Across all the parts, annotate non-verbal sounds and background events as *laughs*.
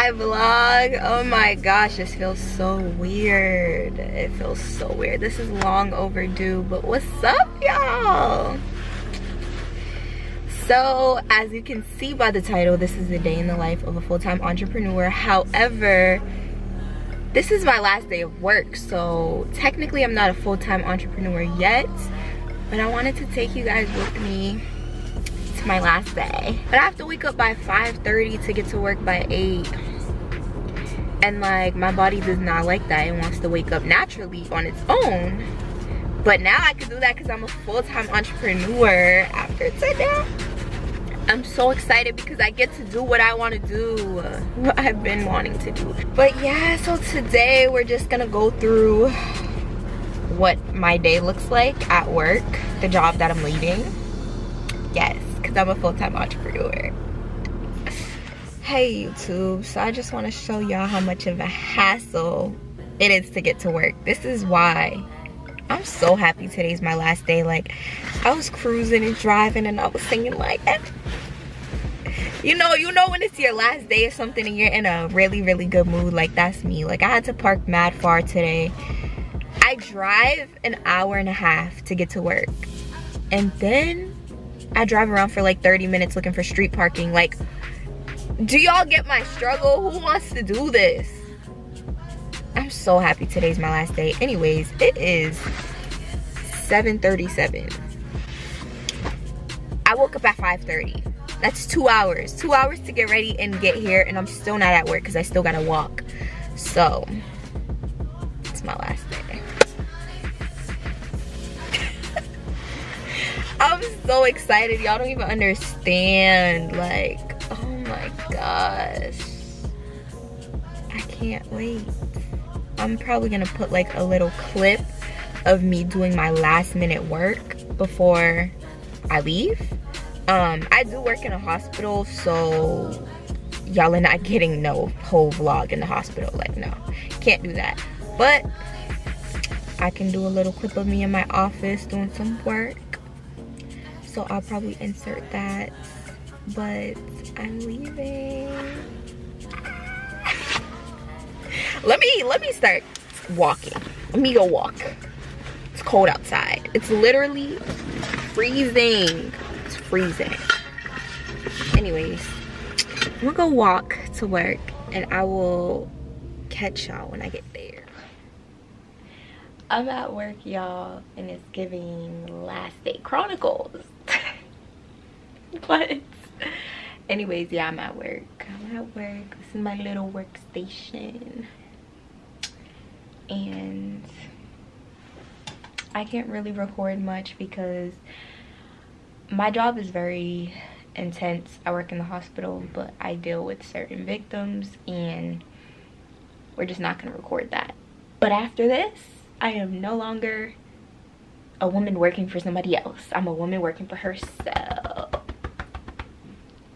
my vlog. Oh my gosh this feels so weird. It feels so weird. This is long overdue but what's up y'all? So as you can see by the title this is the day in the life of a full-time entrepreneur. However this is my last day of work so technically i'm not a full-time entrepreneur yet but i wanted to take you guys with me to my last day. But i have to wake up by 5:30 to get to work by 8 and like my body does not like that. It wants to wake up naturally on its own. But now i can do that because i'm a full-time entrepreneur after today. I'm so excited because i get to do what i want to do what i've been wanting to do. But yeah so today we're just gonna go through what my day looks like at work the job that i'm leaving. yes because i'm a full-time entrepreneur. Hey youtube. So i just want to show y'all how much of a hassle it is to get to work. This is why i'm so happy today's my last day. Like i was cruising and driving and i was singing like you know you know when it's your last day or something and you're in a really really good mood like that's me. Like i had to park mad far today. I drive an hour and a half to get to work. And then i drive around for like 30 minutes looking for street parking like do y'all get my struggle? Who wants to do this? I'm so happy today's my last day. Anyways, it is 7.37. I woke up at 5.30. That's two hours. Two hours to get ready and get here and I'm still not at work because I still gotta walk. So, it's my last I'm so excited. Y'all don't even understand. Like, oh my gosh. I can't wait. I'm probably gonna put like a little clip of me doing my last minute work before I leave. Um, I do work in a hospital, so y'all are not *laughs* getting no whole vlog in the hospital. Like, no, can't do that. But I can do a little clip of me in my office doing some work. So I'll probably insert that. But I'm leaving. let me let me start walking. Let me go walk. It's cold outside. It's literally freezing. It's freezing. Anyways, I'm gonna go walk to work and I will catch y'all when I get there. I'm at work, y'all, and it's giving last day chronicles. *laughs* but anyways yeah i'm at work. I'm at work. This is my little workstation. And i can't really record much because my job is very intense. I work in the hospital but i deal with certain victims and we're just not going to record that. But after this i am no longer a woman working for somebody else. I'm a woman working for herself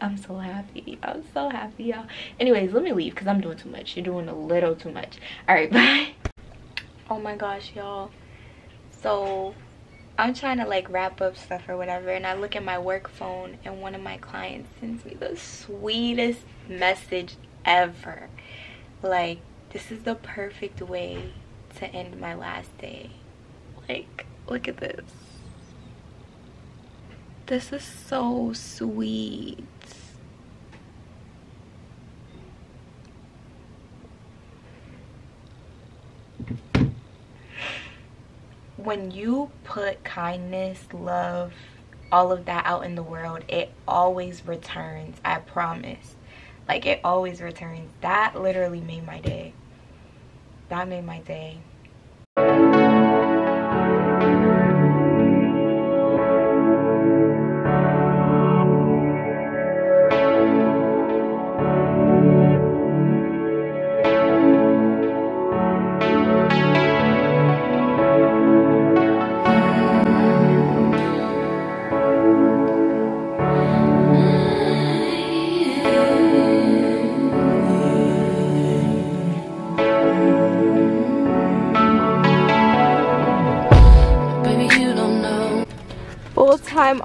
I'm so happy. I'm so happy, y'all. Anyways, let me leave because I'm doing too much. You're doing a little too much. All right, *laughs* bye. Oh my gosh, y'all. So I'm trying to like wrap up stuff or whatever and I look at my work phone and one of my clients sends me the sweetest message ever. Like, this is the perfect way to end my last day. Like, look at this. This is so sweet. when you put kindness, love, all of that out in the world, it always returns. I promise. Like it always returns. That literally made my day. That made my day.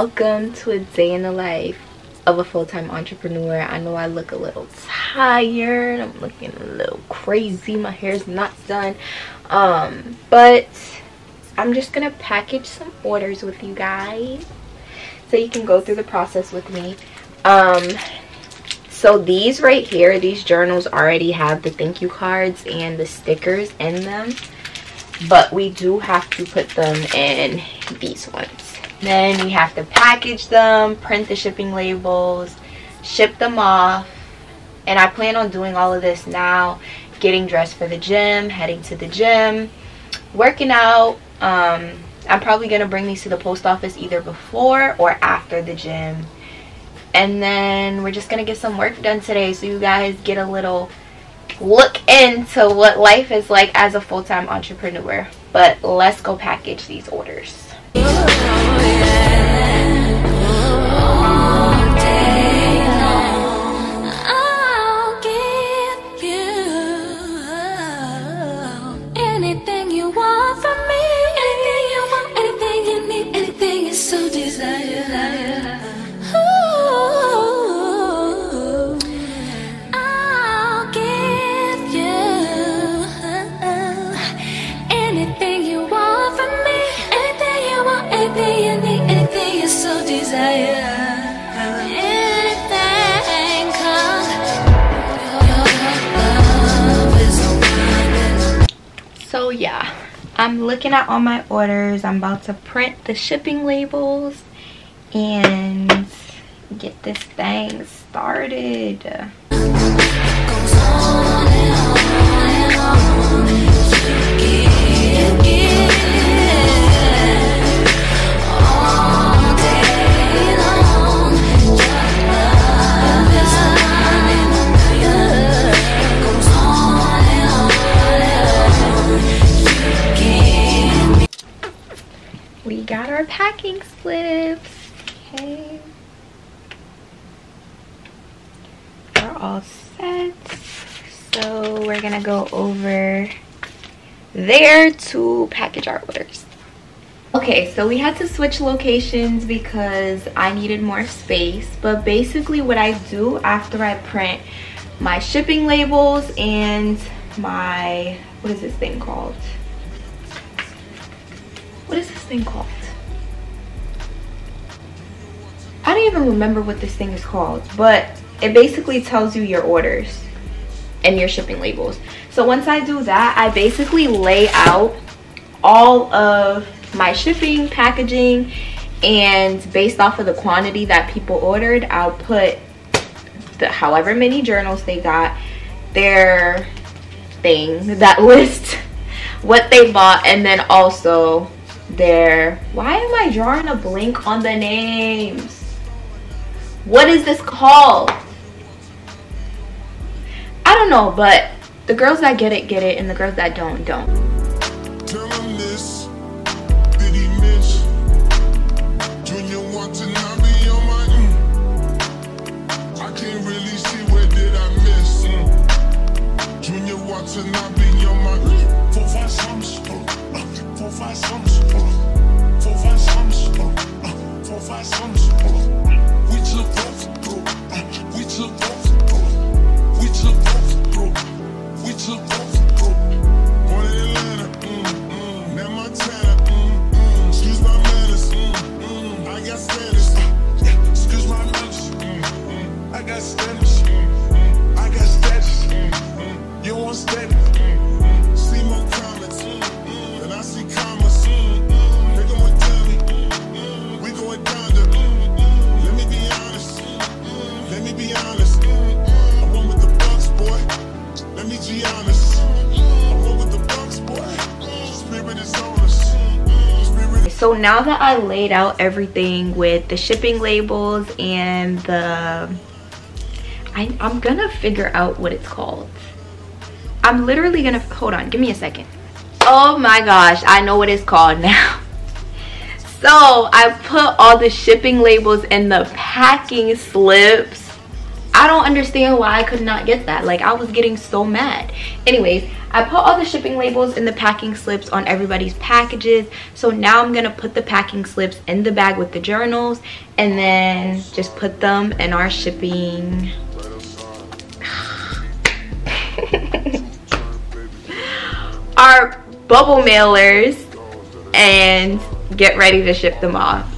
Welcome to a day in the life of a full-time entrepreneur. I know I look a little tired. I'm looking a little crazy. My hair's not done. Um, but I'm just gonna package some orders with you guys so you can go through the process with me. Um, so these right here, these journals already have the thank you cards and the stickers in them. But we do have to put them in these ones. Then we have to package them, print the shipping labels, ship them off. And I plan on doing all of this now. Getting dressed for the gym, heading to the gym, working out. Um, I'm probably going to bring these to the post office either before or after the gym. And then we're just going to get some work done today so you guys get a little look into what life is like as a full-time entrepreneur. But let's go package these orders. I'll So yeah, I'm looking at all my orders. I'm about to print the shipping labels and get this thing started. Got our packing slips. Okay. We're all set. So we're gonna go over there to package our orders. Okay, so we had to switch locations because I needed more space. But basically what I do after I print my shipping labels and my, what is this thing called? What is this thing called? Even remember what this thing is called, but it basically tells you your orders and your shipping labels. So once I do that, I basically lay out all of my shipping, packaging, and based off of the quantity that people ordered, I'll put the however many journals they got, their thing, that *laughs* list, what they bought, and then also their, why am I drawing a blank on the names? What is this called? I don't know, but the girls that get it, get it, and the girls that don't, don't. Four five sums. Uh, four five sums. Four five sums. Four. Uh, we took both, bro. We took both, bro. We took both, now that I laid out everything with the shipping labels and the I, I'm gonna figure out what it's called. I'm literally gonna, hold on, give me a second. Oh my gosh, I know what it's called *laughs* now. So I put all the shipping labels in the packing slips. I don't understand why I could not get that. Like I was getting so mad. Anyways, I put all the shipping labels and the packing slips on everybody's packages. So now I'm gonna put the packing slips in the bag with the journals and then just put them in our shipping *laughs* our bubble mailers and get ready to ship them off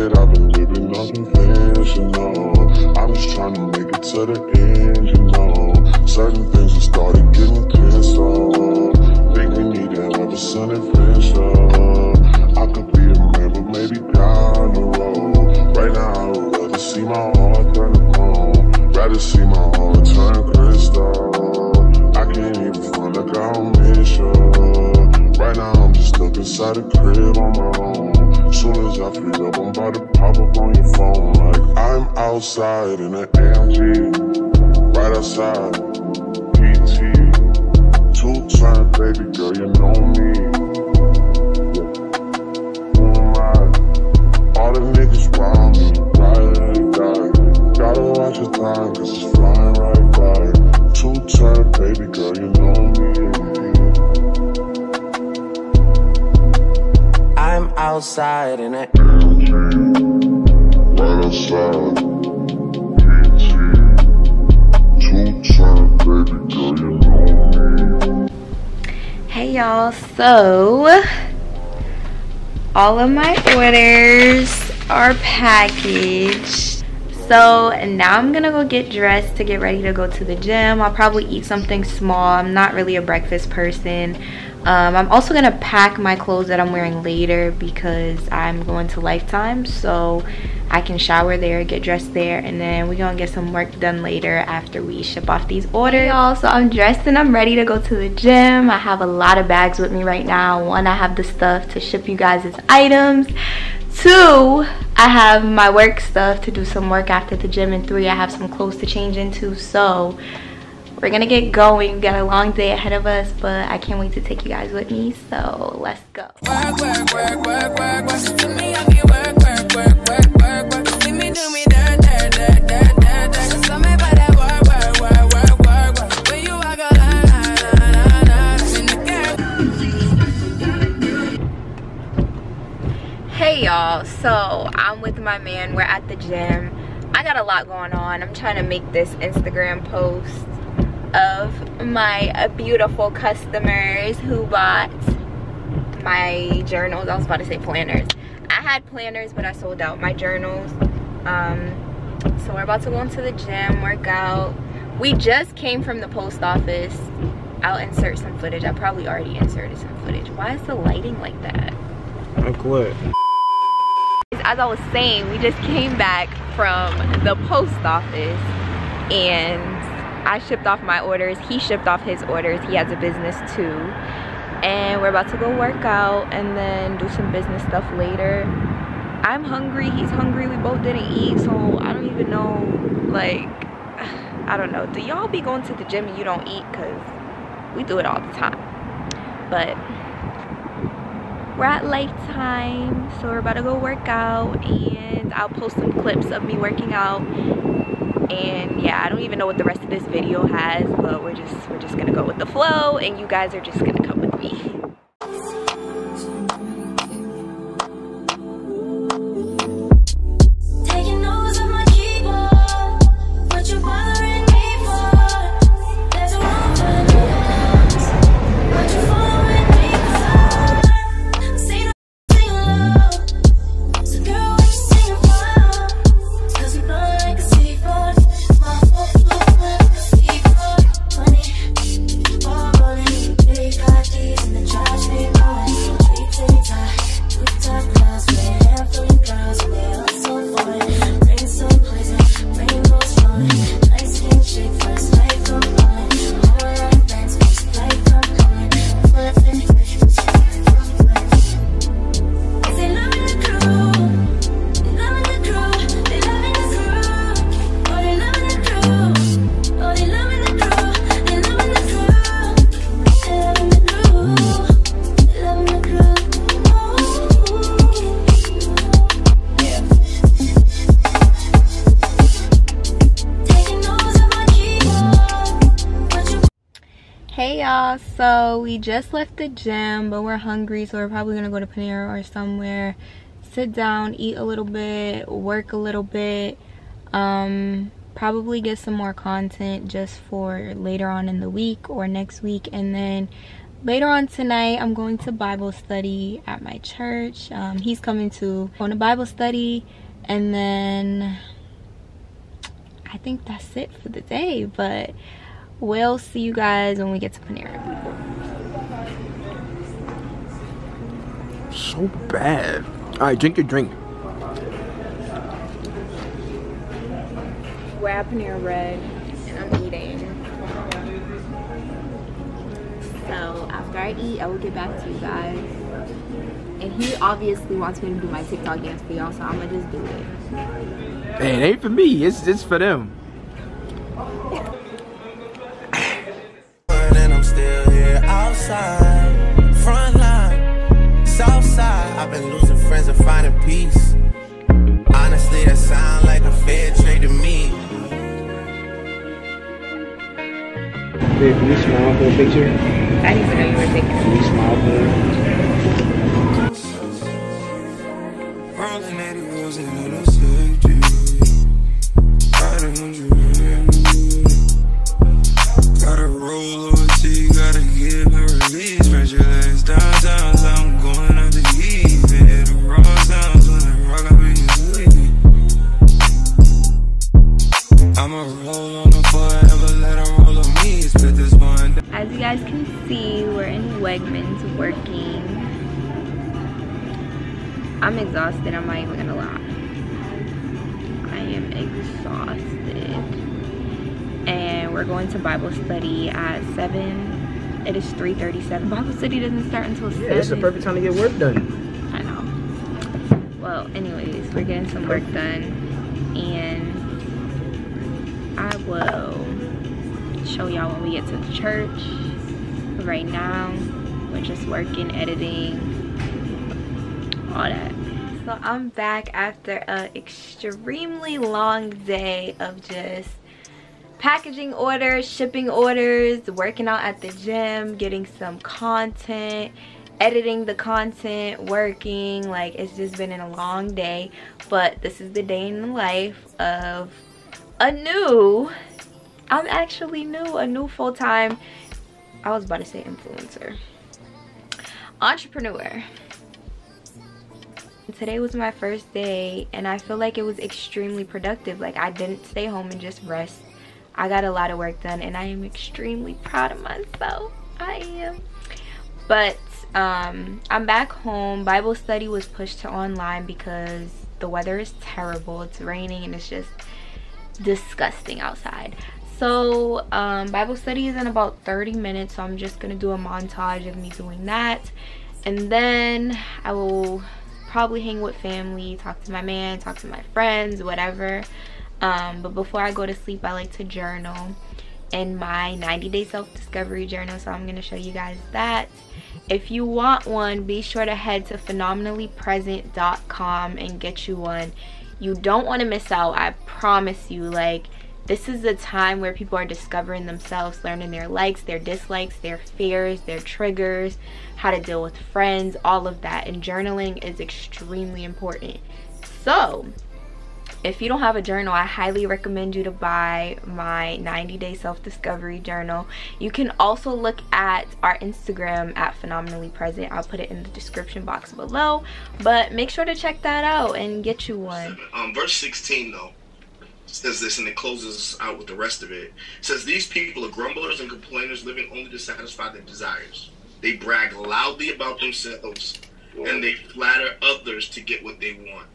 I've been living, nothing conventional. I'm just trying to make it to the end, you know. Certain things have started getting off. Think we need to have a son adventure. Uh. I could be a man, but maybe down the road. Right now, I would rather see my heart turn to chrome. Rather see my heart turn crystal. I can't even front like I don't miss you. Uh. Right now, I'm just stuck inside the crib on my own. Soon as I free up, I'm about to pop up on your phone. Like I'm outside in an AMG, right outside. PT, two turn, baby girl, you know me. Who am I? All the niggas round me, ride or die. Gotta watch your time, cause it's flying right by. Two turn, baby girl, you know Outside in a Right outside. Hey y'all. So all of my orders are packaged. So now i'm gonna go get dressed to get ready to go to the gym. I'll probably eat something small. I'm not really a breakfast person um, i'm also gonna pack my clothes that i'm wearing later because i'm going to lifetime so i can shower there get dressed there and then we're gonna get some work done later after we ship off these orders. Y'all so i'm dressed and i'm ready to go to the gym. I have a lot of bags with me right now. One i have the stuff to ship you guys' as items. Two i have my work stuff to do some work after the gym. And three i have some clothes to change into. So we're gonna get going we got a long day ahead of us but i can't wait to take you guys with me so let's go hey y'all so i'm with my man we're at the gym i got a lot going on i'm trying to make this instagram post of my uh, beautiful customers who bought my journals. I was about to say planners. I had planners but i sold out my journals. Um so we're about to go into the gym work out. We just came from the post office. I'll insert some footage. I probably already inserted some footage. Why is the lighting like that? Like what? as I was saying, we just came back from the post office and I shipped off my orders. He shipped off his orders. He has a business too. And we're about to go work out and then do some business stuff later. I'm hungry. He's hungry. We both didn't eat. So I don't even know, like, *sighs* I don't know. Do y'all be going to the gym and you don't eat? Because we do it all the time. But we're at lifetime so we're about to go work out and i'll post some clips of me working out and yeah i don't even know what the rest of this video has but we're just we're just gonna go with the flow and you guys are just gonna come with me we just left the gym, but we're hungry, so we're probably gonna go to Panera or somewhere, sit down, eat a little bit, work a little bit, um, probably get some more content just for later on in the week or next week, and then later on tonight i'm going to bible study at my church. Um, he's coming to on a bible study and then i think that's it for the day but we'll see you guys when we get to panera So bad. All right, drink your drink. we're at panera bread and i'm eating so after i eat i will get back to you guys and he obviously wants me to do my tiktok dance for y'all so i'm gonna just do it Hey, it ain't for me. It's it's for them. *laughs* Southside, front line, Southside. I've been losing friends and finding peace. Honestly, that sound like a fair trade to me. Babe, can you smile for a picture? I didn't even know you were taking it. Can you smile for her? Rolling 80 wheels and a safety. Riding 100 exhausted, I'm not even gonna lie. I am exhausted. And we're going to Bible study at 7. It is 3.37. Bible study doesn't start until 7. Yeah, it's the perfect time to get work done. I know. Well, anyways, we're getting some work done. And I will show y'all when we get to the church. Right now, we're just working, editing, all that. So I'm back after an extremely long day of just packaging orders, shipping orders, working out at the gym, getting some content, editing the content, working. Like it's just been a long day. But this is the day in the life of a new, I'm actually new, a new full-time, I was about to say influencer, entrepreneur. Today was my first day and I feel like it was extremely productive. Like I didn't stay home and just rest. I got a lot of work done and I am extremely proud of myself. I am. But um, I'm back home. Bible study was pushed to online because the weather is terrible. It's raining and it's just disgusting outside. So um, Bible study is in about 30 minutes. So I'm just going to do a montage of me doing that. And then I will probably hang with family, talk to my man, talk to my friends, whatever. Um, but before I go to sleep, I like to journal in my 90 day self-discovery journal. So I'm going to show you guys that. If you want one, be sure to head to phenomenallypresent.com and get you one. You don't want to miss out. I promise you. Like, this is a time where people are discovering themselves, learning their likes, their dislikes, their fears, their triggers, how to deal with friends, all of that. And journaling is extremely important. So, if you don't have a journal, I highly recommend you to buy my 90 day self discovery journal. You can also look at our Instagram at phenomenally present. I'll put it in the description box below. But make sure to check that out and get you one. Um, verse 16, though, says this and it closes out with the rest of it. It says, These people are grumblers and complainers living only to satisfy their desires. They brag loudly about themselves and they flatter others to get what they want.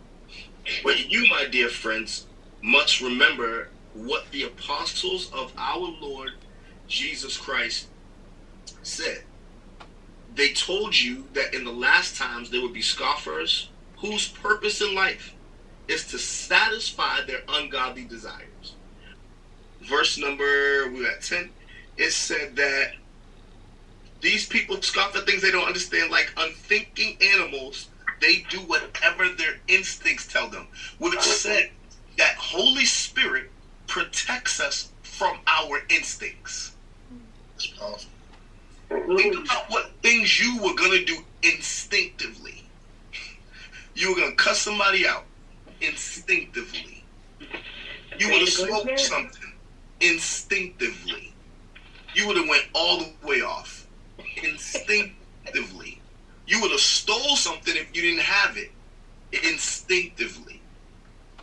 But you, my dear friends, must remember what the apostles of our Lord Jesus Christ said. They told you that in the last times there would be scoffers whose purpose in life is to satisfy their ungodly desires. Verse number we're at ten. It said that these people scoff at things they don't understand, like unthinking animals. They do whatever their instincts tell them, which said that Holy Spirit protects us from our instincts. Awesome. Think about what things you were gonna do instinctively. You were gonna cuss somebody out would have smoked something instinctively. You would have went all the way off instinctively. You would have stole something if you didn't have it instinctively.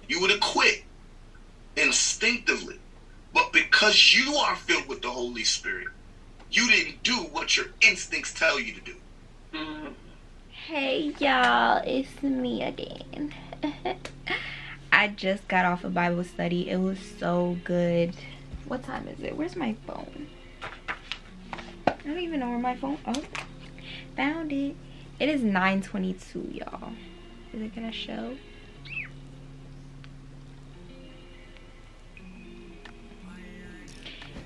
You would have quit instinctively. But because you are filled with the Holy Spirit, you didn't do what your instincts tell you to do. Hey y'all, it's me again. *laughs* I just got off a Bible study. It was so good. What time is it? Where's my phone? I don't even know where my phone. Oh, found it. It is 9:22, y'all. Is it gonna show?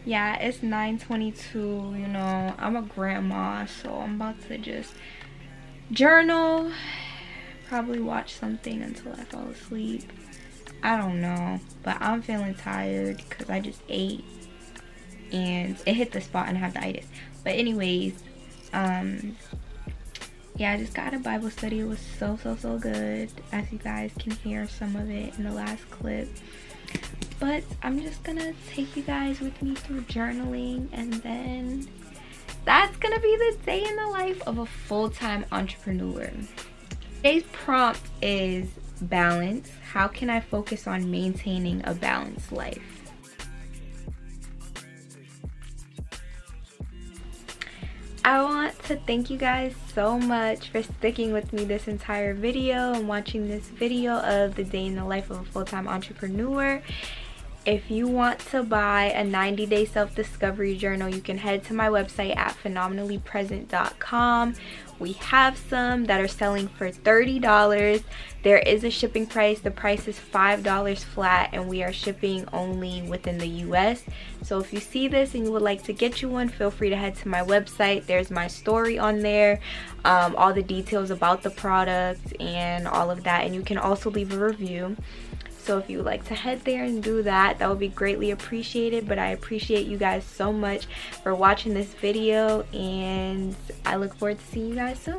Yeah, it's 9:22. You know, I'm a grandma, so I'm about to just journal, probably watch something until I fall asleep. I don't know, but I'm feeling tired because I just ate and it hit the spot and I have the itis. But anyways, um, yeah, I just got a Bible study. It was so, so, so good. As you guys can hear some of it in the last clip. But I'm just gonna take you guys with me through journaling and then that's gonna be the day in the life of a full-time entrepreneur. Today's prompt is balance. How can I focus on maintaining a balanced life? I want to thank you guys so much for sticking with me this entire video and watching this video of the day in the life of a full-time entrepreneur. If you want to buy a 90 day self discovery journal, you can head to my website at phenomenallypresent.com. We have some that are selling for $30. There is a shipping price. The price is $5 flat, and we are shipping only within the US. So if you see this and you would like to get you one, feel free to head to my website. There's my story on there, um, all the details about the product, and all of that. And you can also leave a review. So if you would like to head there and do that, that would be greatly appreciated. But I appreciate you guys so much for watching this video and I look forward to seeing you guys soon.